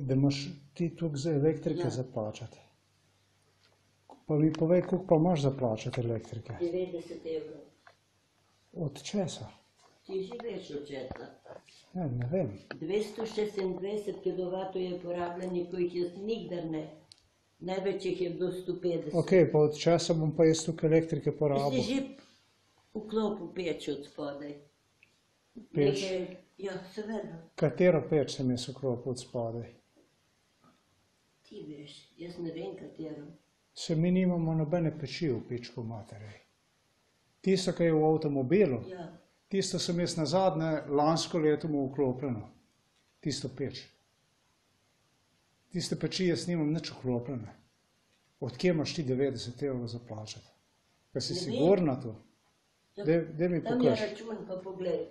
da imaš ti tukaj za elektrike Ja. za plačati. Pa mi povej, koliko pa imaš za plačati elektrike? 90 evrov. Od česa? Ti že veš od česa. Ne, ne vem. 226 kW je porabljenih, ko jih jaz nikdar ne. Največ jih je bilo 150. Ok, pa od česa bom pa jaz tukaj elektrike Si porabil? že vklopil peč od spodaj. Peč? Nekaj- Ja, seveda. Katero peč sem jaz uklopil od spodaj? Ti veš, jaz ne vem katero. Se mi nimamo nobene peči v pičku materej. Tisto, kar je v avtomobilu, Ja, tisto sem jaz na zadnje lansko leto mu vklopljeno. Tisto peč. Tiste peči jaz nimam nič vklopljene. Od kje imaš ti 90 evrov za plačati? Pa si sigurna to? Ja, daj mi tam je račun, pa poglej.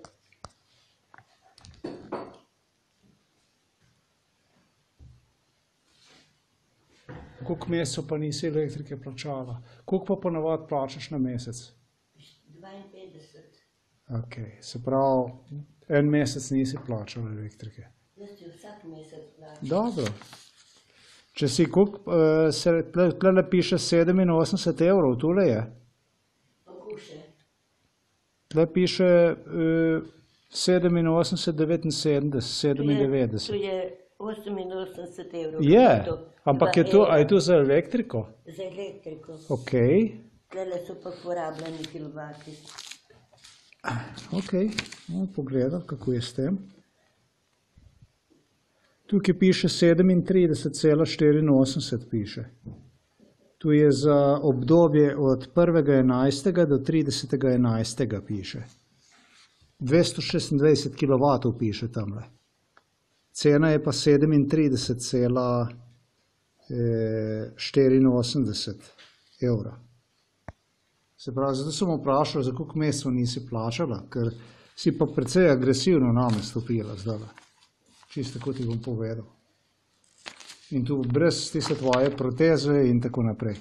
Koliko mesecev pa nisi elektrike plačala? Koliko pa ponavadi plačaš na mesec? 52. Ok, se pravi, en mesec nisi plačal elektrike. Jaz ti vsak mesec plačam. Dobro. Če si kuk, uh, se tle, tle piše 87 evrov, tule je. Okuše. Tle piše uh, 87, 79, Tu 97. je 88 evrov. Je, To, ampak je to, a je to za elektriko? Za elektriko. Ok, Tele so pa porabljeni kilovati. ok, bomo pogledali, kako je s tem. Tukaj piše 37,84 piše. Tu je za obdobje od 1.11. do 30.11. piše. 226 kW piše tamle. Cena je pa 37,84 evra. Se pravi, zato sem vprašal, za koliko mesecev nisi plačala, ker si pa precej agresivno name stopila zdaj. Čisto kot ti bom povedal. In tu brez tiste tvoje proteze in tako naprej.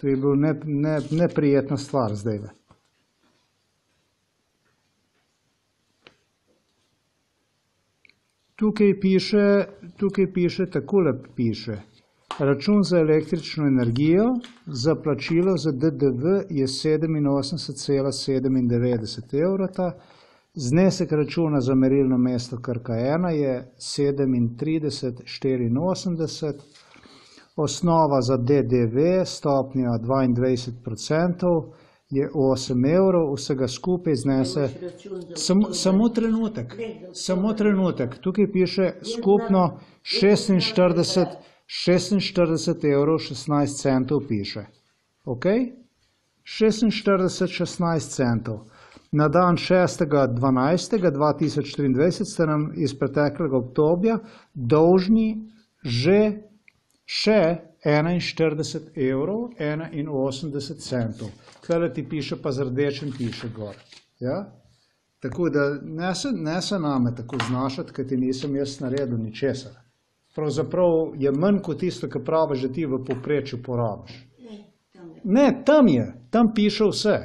To je bila ne, ne, neprijetna stvar zdaj. Tukaj piše, tukaj piše takole piše. Račun za električno energijo za plačilo za DDV je 87,97 evrata. Znesek računa za merilno mesto Krka 1 je 37,84. Osnova za DDV stopnja 22% je 8 evrov, vsega skupaj znese. Oktober. samo trenutek, samo trenutek. Tukaj piše skupno 46, 46 evrov 16 centov piše. Ok? 46, 16 centov. Na dan 6.12.2023 ste nam iz preteklega obdobja dolžni že še 41 evrov 81 centov. Tukaj ti piše, pa z rdečim piše gor. Ja? Tako da ne se, ne se name tako znašati, ker ti nisem jaz naredil ničesar. Pravzaprav je manj kot tisto, kar praviš, že ti v povprečju porabiš. Ne, tam je. Ne, tam je, tam piše vse.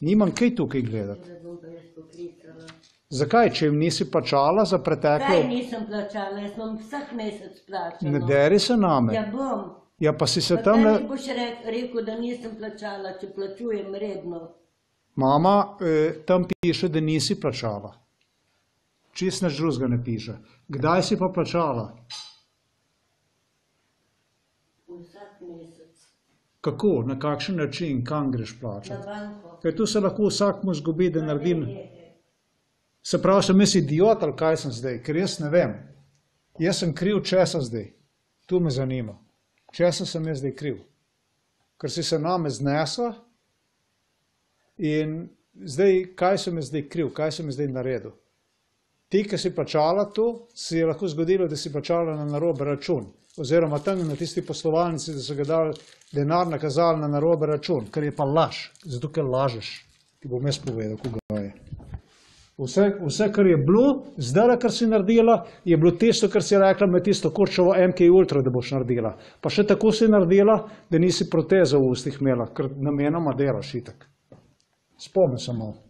Nimam kaj tukaj gledati. Da bom pa jaz poklicala. Zakaj, če jim nisi plačala za Kaj preteklo? nisem plačala, jaz bom vsak mesec plačala. Ne deri se name. Ja bom. Ja, pa si se Pa tam kaj le... mi boš rek, rekel, da nisem plačala, če plačujem redno. Mama, eh, tam piše, da nisi plačala. Čist nič drugega ne piše. Kdaj si pa plačala? Vsak mesec. Kako, na kakšen način, kam greš Na plačati? banko. Ker tu se lahko vsakmu zgodi, da naredi. Ne, ne, Se pravi, sem jaz idiot ali kaj sem zdaj, ker jaz ne vem. Jaz sem kriv, česa zdaj. Tu me zanima. Česa sem jaz zdaj kriv? Ker si se name znesla in zdaj, kaj sem jaz zdaj kriv, kaj sem jaz zdaj naredil. Ti, ki si plačala to, si je lahko zgodilo, da si plačala na narobe račun. Oziroma tam na tisti poslovalnici, da so ga dali denar nakazali na narobe račun, kar je pa laž, zato ker lažeš. Ti bom jaz povedal, koga je. Vse, vse, kar je bilo, zdaj, kar si naredila, je bilo tisto, kar si rekla, med tisto kurčevo MK Ultra, da boš naredila. Pa še tako si naredila, da nisi protezo v ustih imela, ker namenoma delaš itak. Spomni se malo.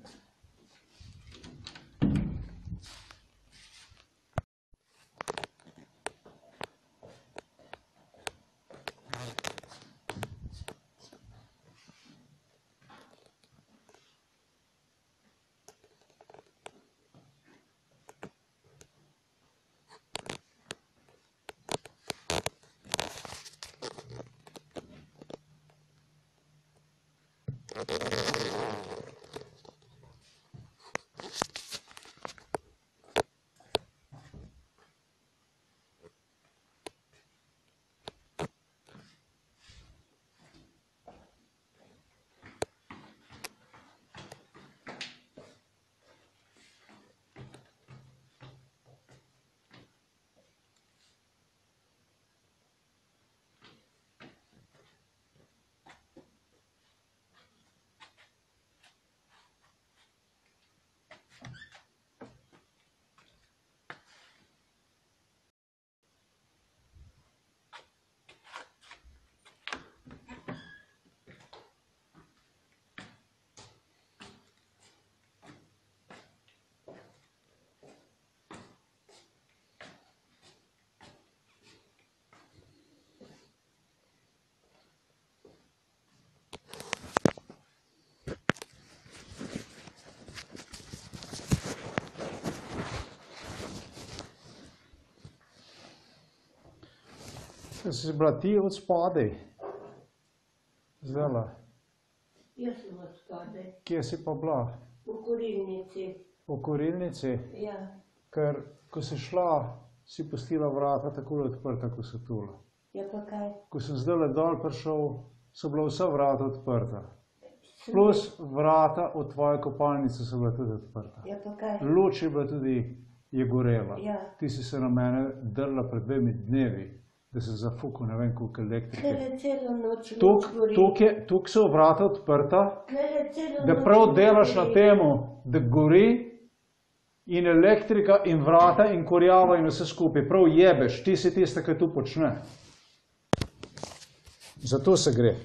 Kaj si bila ti od spodaj? Zdaj, Jaz sem od spodaj, kje si pa bila? v kurilnici. V korilnici, Ja, ker ko si šla, si pustila vrata tako odprta, kot so tule. ja pa kaj? Ko sem zdaj le dol prišel, so bila vsa vrata odprta. Plus vrata od tvoje kopalnice so bila tudi odprta. Ja pa kaj? Luč je bila tudi, je gorela. Ja. Ti si se na mene drla pred dvemi dnevi, da se zafukal ne vem koliko elektrike. Tlele celo noč Tuk, gori. tuk, je, tuk so vrata odprta, Tlele celo da noč prav delaš na gori. temu, da gori in elektrika in vrata in korjava in vse skupaj. Prav jebeš, ti si tista, ki tu počne. Zato se gre.